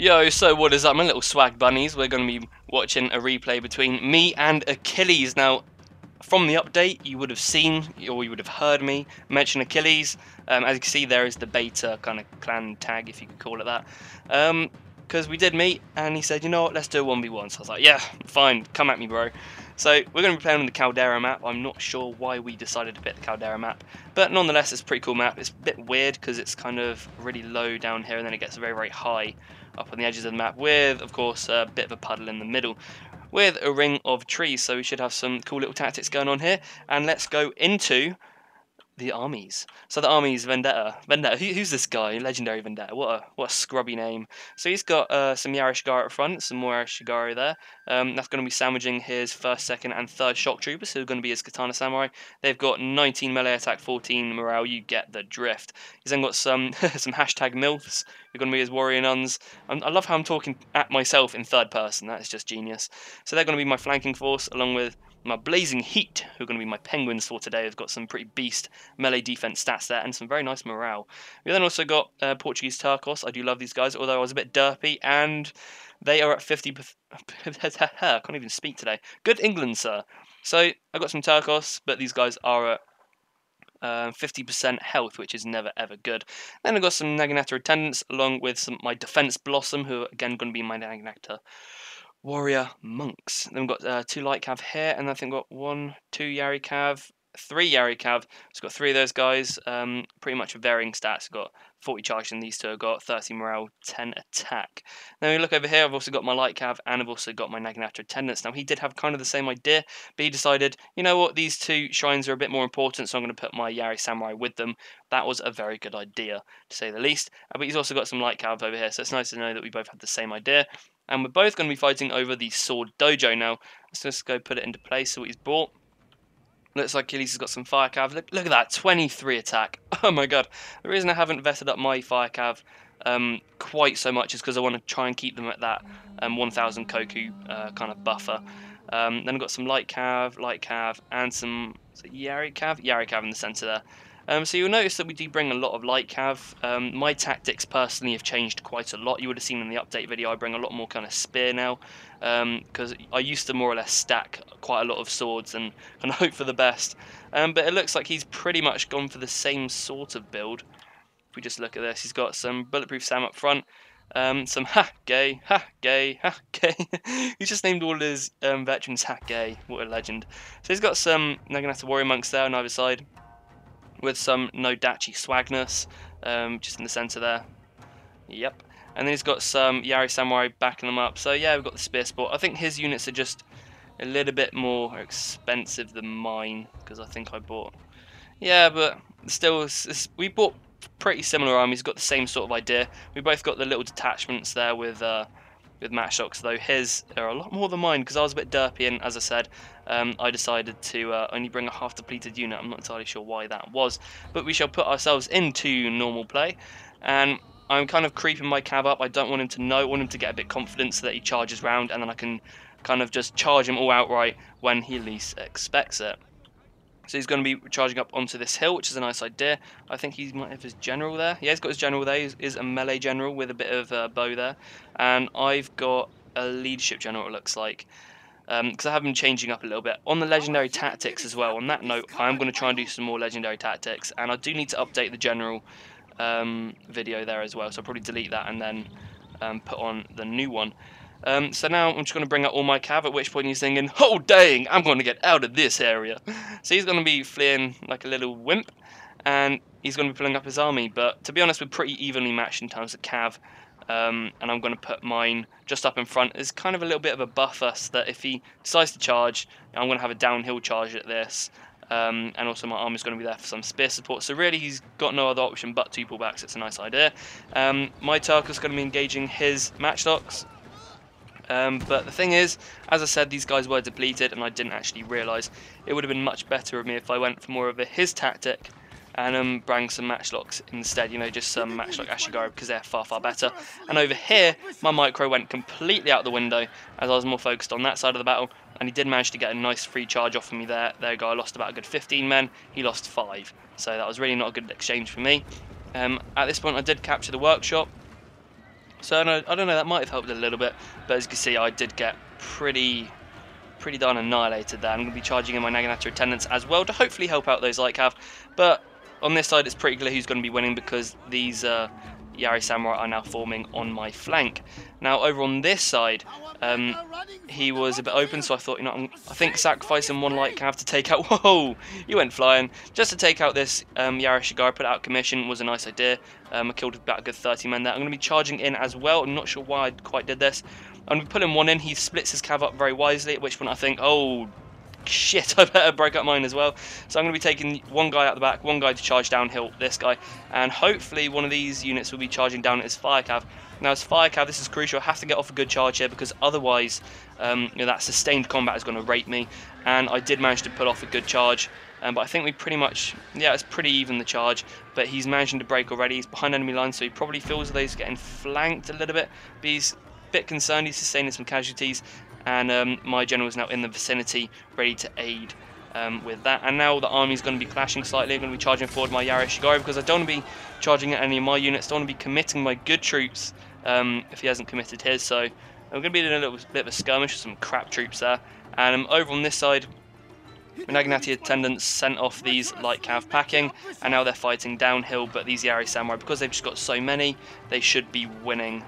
Yo, so what is up, my little swag bunnies? We're going to be watching a replay between me and Achilles. Now, from the update, you would have seen, or you would have heard me mention Achilles. Um, as you can see, there is the beta kind of clan tag, if you could call it that. Because um, we did meet, and he said, you know what, let's do a 1v1. So I was like, yeah, fine, come at me, bro. So we're going to be playing on the Caldera map. I'm not sure why we decided to pick the Caldera map, but nonetheless, it's a pretty cool map. It's a bit weird because it's kind of really low down here, and then it gets very, very high up on the edges of the map with, of course, a bit of a puddle in the middle with a ring of trees. So we should have some cool little tactics going on here. And let's go into the armies. So the armies, Vendetta. Vendetta, Who, who's this guy? Legendary Vendetta. What a what a scrubby name. So he's got uh, some Yari at front, some more Yari there. Um, that's going to be sandwiching his first, second, and third shock troopers, who are going to be his Katana Samurai. They've got 19 melee attack, 14 morale. You get the drift. He's then got some some hashtag MILFs, who are going to be his warrior nuns. I love how I'm talking at myself in third person. That is just genius. So they're going to be my flanking force, along with my Blazing Heat, who are going to be my Penguins for today, have got some pretty beast melee defense stats there and some very nice morale. We then also got uh, Portuguese Turcos. I do love these guys, although I was a bit derpy, and they are at 50. I can't even speak today. Good England, sir. So I got some Turcos, but these guys are at uh, 50% health, which is never ever good. Then I've got some Naginata attendants along with some my defense Blossom, who are again going to be my Naginata warrior monks. Then we've got uh, two light cav here, and I think we've got one, two Yari cav, three Yari cav. We've got three of those guys, um, pretty much varying stats. We've got 40 charge in these two. I've got 30 morale, 10 attack. Then we look over here, I've also got my light cav, and I've also got my Naginata attendants. Now he did have kind of the same idea, but he decided, you know what, these two shrines are a bit more important, so I'm going to put my Yari Samurai with them. That was a very good idea, to say the least. Uh, but he's also got some light cav over here, so it's nice to know that we both have the same idea and we're both going to be fighting over the Sword Dojo now. Let's just go put it into place, see what he's bought. Looks like Achilles has got some fire cav. Look, look at that, 23 attack. Oh my god. The reason I haven't vetted up my fire cav um, quite so much is because I want to try and keep them at that um, 1000 Koku uh, kind of buffer. Um, then I've got some light cav, light cav, and some Yari cav? Yari cav in the centre there. Um, so you'll notice that we do bring a lot of light cav. Um, my tactics personally have changed quite a lot. You would have seen in the update video I bring a lot more kind of spear now because um, I used to more or less stack quite a lot of swords and, and hope for the best. Um, but it looks like he's pretty much gone for the same sort of build. If we just look at this, he's got some bulletproof Sam up front, um, some ha gay, ha gay, ha gay. he just named all his um, veterans ha gay. What a legend. So he's got some Naginata Warrior monks there on either side with some Nodachi swagness um, just in the centre there. Yep. And then he's got some Yari Samurai backing them up. So yeah, we've got the Spear Sport. I think his units are just a little bit more expensive than mine because I think I bought. Yeah, but still, it's, it's, we bought pretty similar armies. Got the same sort of idea. We both got the little detachments there with uh, with match matchlocks, though his are a lot more than mine because I was a bit derpy, and as I said, um, I decided to uh, only bring a half depleted unit. I'm not entirely sure why that was, but we shall put ourselves into normal play, and I'm kind of creeping my cab up. I don't want him to know, I want him to get a bit confident so that he charges round, and then I can kind of just charge him all outright when he least expects it. So he's going to be charging up onto this hill, which is a nice idea. I think he might have his general there. Yeah, he's got his general there. He is a melee general with a bit of uh, bow there. And I've got a leadership general, it looks like. Because um, I have been changing up a little bit. On the legendary tactics as well, on that note, I am going to try and do some more legendary tactics. And I do need to update the general um, video there as well. So I'll probably delete that and then um, put on the new one. Um, so now I'm just going to bring out all my cav, at which point he's thinking, oh dang, I'm going to get out of this area. So he's going to be fleeing like a little wimp, and he's going to be pulling up his army. But to be honest, we're pretty evenly matched in terms of cav, um, and I'm going to put mine just up in front as kind of a little bit of a buffer, so that if he decides to charge, I'm going to have a downhill charge at this. Um, and also my arm is going to be there for some spear support. So really he's got no other option but to pull back, so it's a nice idea. Um, my Turk is going to be engaging his matchlocks, um, but the thing is, as I said, these guys were depleted and I didn't actually realise. It would have been much better of me if I went for more of a his tactic and um, bring some matchlocks instead, you know, just some matchlock Ashigaru because they're far, far better. And over here, my micro went completely out the window as I was more focused on that side of the battle. And he did manage to get a nice free charge off of me there. There guy lost about a good 15 men, he lost 5. So that was really not a good exchange for me. Um, at this point I did capture the workshop, So I don't, I don't know, that might have helped a little bit, but as you can see, I did get pretty pretty darn annihilated there. I'm going to be charging in my Naginata attendants as well to hopefully help out those Light Cav, but on this side it's pretty clear who's going to be winning because these uh, Yari Samurai are now forming on my flank. Now over on this side, um, he was a bit open, so I thought, you know, I think sacrificing one light cav to take out. Whoa, you went flying. Just to take out this um, Yari Ashigaru, put out commission was a nice idea. Um, I killed about a good 30 men there. I'm going to be charging in as well. I'm not sure why I quite did this. I'm pulling one in. He splits his cav up very wisely, at which point I think, oh, shit, I better break up mine as well. So I'm going to be taking one guy out the back, one guy to charge downhill, this guy, and hopefully one of these units will be charging down at his fire cav. Now as fire cav, this is crucial, I have to get off a good charge here because otherwise um, you know, that sustained combat is going to rate me, and I did manage to pull off a good charge. Um, but I think we pretty much, yeah, it's pretty even the charge. But he's managing to break already. He's behind enemy lines, so he probably feels though he's getting flanked a little bit. But he's a bit concerned. He's sustaining some casualties and um, my general is now in the vicinity ready to aid um, with that. And now the army is going to be clashing slightly. I'm going to be charging forward my Yari Ashigaru because I don't want to be charging at any of my units. Don't want to be committing my good troops um, if he hasn't committed his. So I'm going to be doing a little bit of a skirmish with some crap troops there. And um, over on this side, Naginata attendants sent off these light cav packing, and now they're fighting downhill. But these Yari Samurai, because they've just got so many, they should be winning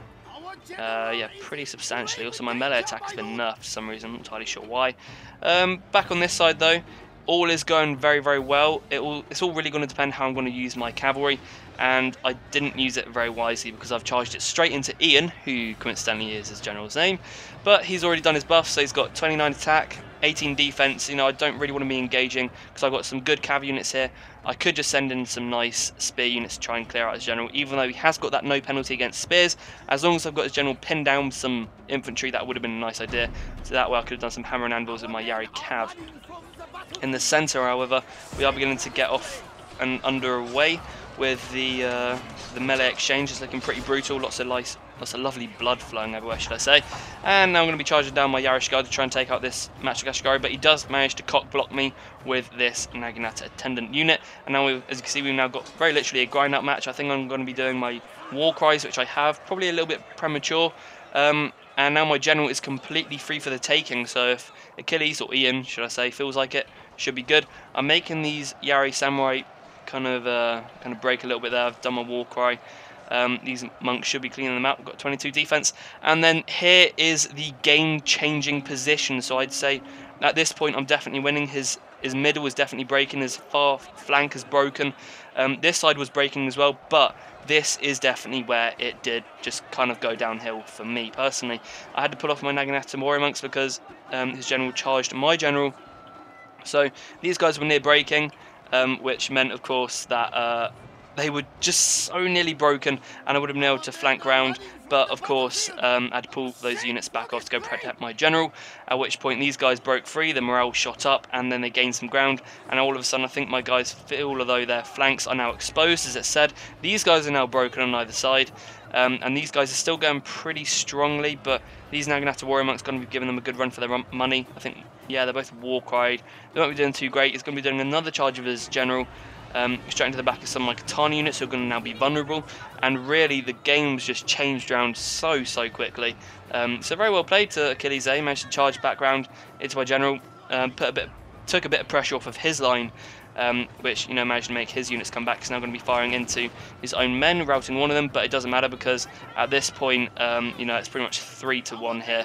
uh, yeah, pretty substantially. Also, my melee attack has been nerfed for some reason. I'm not entirely sure why. Um, back on this side, though, all is going very, very well. It all, it's all really going to depend how I'm going to use my cavalry. And I didn't use it very wisely because I've charged it straight into Ian, who coincidentally is his general's name. But he's already done his buff, so he's got 29 attack, 18 defense. You know, I don't really want to be engaging because I've got some good cav units here. I could just send in some nice spear units to try and clear out his general, even though he has got that no penalty against spears. As long as I've got his general pinned down some infantry, that would have been a nice idea. So that way I could have done some hammer and anvils with my Yari cav. In the centre, however, we are beginning to get off and underway with the uh, the melee exchange. It's looking pretty brutal. Lots of lice, lots of lovely blood flowing everywhere, should I say? And now I'm going to be charging down my Yari Ashigaru to try and take out this matchlock Ashigaru, but he does manage to cock block me with this Naginata attendant unit. And now, as you can see, we've now got very literally a grind up match. I think I'm going to be doing my war cries, which I have, probably a little bit premature. Um, and now my general is completely free for the taking. So if Achilles or Ian, should I say, feels like it, should be good. I'm making these Yari Samurai kind of uh, kind of break a little bit there. I've done my war cry. Um, these monks should be cleaning them out. We've got 22 defense. And then here is the game-changing position. So I'd say at this point I'm definitely winning. His his middle is definitely breaking. His far flank is broken. Um, this side was breaking as well, but this is definitely where it did just kind of go downhill for me personally. I had to pull off my Naginata Warrior monks because um, his general charged my general. So these guys were near breaking um, which meant, of course, that uh, they were just so nearly broken, and I would have been able to flank round. But of course, um, I'd pull those units back off to go protect my general. At which point, these guys broke free. The morale shot up, and then they gained some ground. And all of a sudden, I think my guys feel although their flanks are now exposed, as it said. These guys are now broken on either side, um, and these guys are still going pretty strongly. But these Naginata Warrior Monks are going to be giving them a good run for their money. I think yeah, they're both war cried. They won't be doing too great. He's going to be doing another charge of his general, um, straight into the back of some like Katana units who are going to now be vulnerable. And really, the game's just changed around so, so quickly. Um, so very well played to Achilles A. Managed to charge background into my general, um, put a bit, took a bit of pressure off of his line um, which you know managed to make his units come back. He's now going to be firing into his own men, routing one of them, but it doesn't matter because at this point, um, you know, it's pretty much three to one here.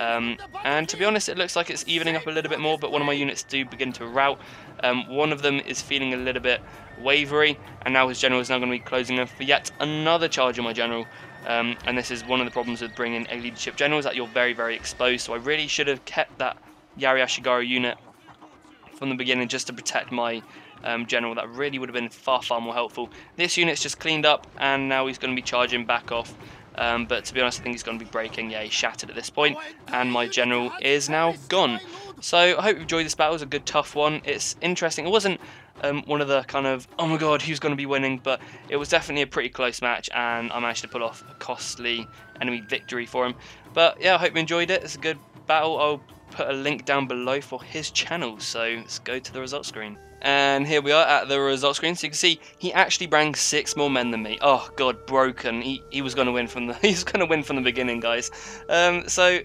Um, and to be honest, it looks like it's evening up a little bit more, but one of my units do begin to rout. Um, one of them is feeling a little bit wavery, and now his general is now going to be closing in for yet another charge on my general. Um, and this is one of the problems with bringing a leadership general is that you're very, very exposed. So I really should have kept that Yari Ashigaru unit from the beginning just to protect my um, general. That really would have been far, far more helpful. This unit's just cleaned up, and now he's going to be charging back off. Um, but to be honest, I think he's going to be breaking. Yeah, he's shattered at this point, and my general is now gone. So I hope you enjoyed this battle. It was a good, tough one. It's interesting. It wasn't um, one of the kind of, oh my god, who's going to be winning? But it was definitely a pretty close match, and I managed to pull off a costly enemy victory for him. But yeah, I hope you enjoyed it. It's a good battle. I'll put a link down below for his channel. So let's go to the results screen. And here we are at the results screen. So you can see he actually brang six more men than me. Oh god, broken. He he was to win from the he's to win from the beginning, guys. Um, so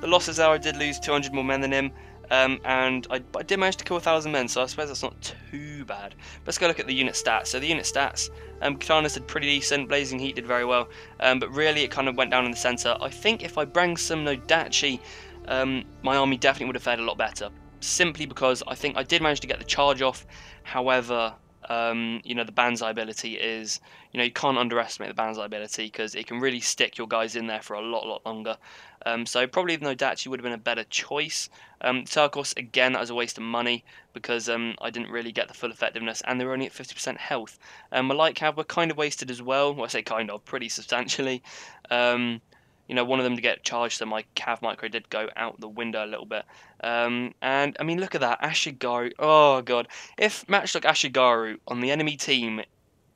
the losses there, I did lose 200 more men than him. Um, and I, I, did manage to kill a 1,000 men, so I suppose that's not too bad. let's go look at the unit stats. So the unit stats, um, Katanas did pretty decent, Blazing Heat did very well, um, but really it kind of went down in the centre. I think if I brang some Nodachi, um, my army definitely would have fared a lot better, simply because I think I did manage to get the charge off, however, um, you know, the Banzai ability is, you know, you can't underestimate the Banzai ability because it can really stick your guys in there for a lot, lot longer. Um, so probably even Nodachi would have been a better choice. Um, Turkos, again, that was a waste of money because um, I didn't really get the full effectiveness and they were only at 50% health. Um, my light cav were kind of wasted as well. well I say kind of, pretty substantially. Um, you know, one of them to get charged, so my Cav Micro did go out the window a little bit. Um, and, I mean, look at that. Ashigaru. Oh, God. If Matchlock Ashigaru on the enemy team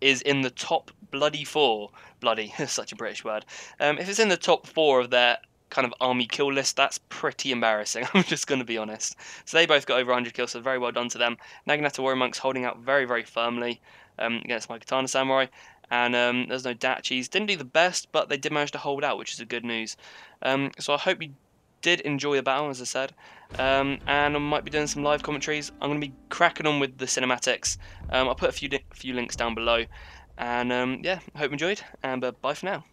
is in the top bloody four, bloody, such a British word, um, if it's in the top four of their kind of army kill list, that's pretty embarrassing. I'm just going to be honest. So they both got over 100 kills, so very well done to them. Naginata Warrior Monks holding out very, very firmly um, against my Katana Samurai and um, there's Nodachis. Didn't do the best, but they did manage to hold out, which is a good news. Um, so I hope you did enjoy the battle, as I said, um, and I might be doing some live commentaries. I'm going to be cracking on with the cinematics. Um, I'll put a few few links down below, and um, yeah, hope you enjoyed, and uh, bye for now.